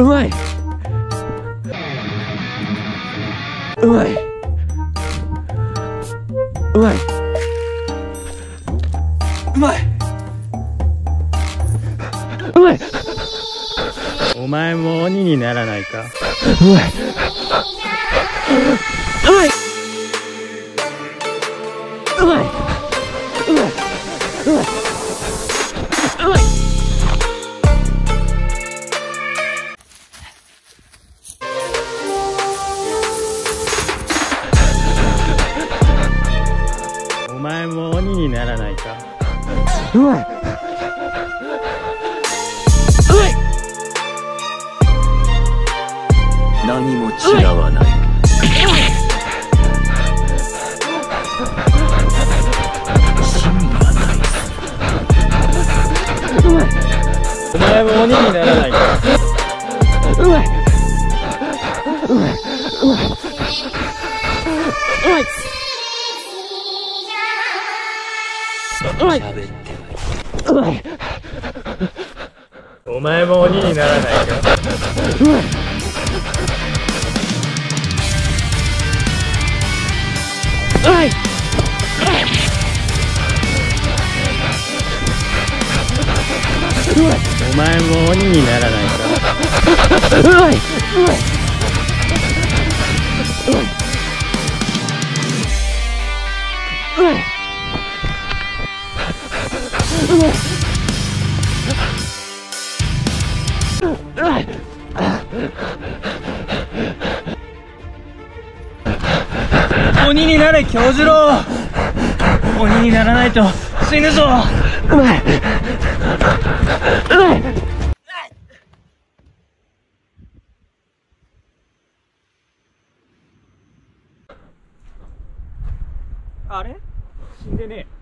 うまい。うまい。うまい。うまい。うまい。お前も鬼にならないか？うまい。うまい。うまい。うまい。うまい。うまい鬼にならないか。うまい。うまい。何も違わない。お前も鬼にならないか。うまい。うまいうまいうまいうまい。うまい。お前も鬼にならないか？お前も鬼にならないか？いうまい。うまいうまい鬼になれ京次郎。鬼にならないと死ぬぞ。うまいうまいあれ？死んでねえ。